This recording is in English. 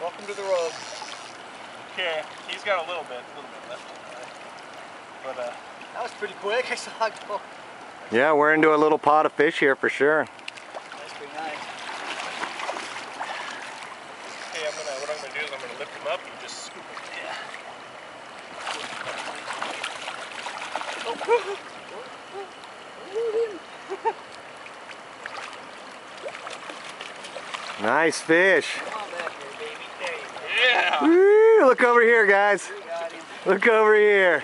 Welcome to the Rogue. Okay, he's got a little bit, a little bit left. But uh, That was pretty quick. I saw it go. Yeah, we're into a little pot of fish here for sure. That's pretty nice. hey, I'm gonna what I'm gonna do is I'm gonna lift him up and just scoop him. Yeah. Nice fish look over here, guys. Look over here.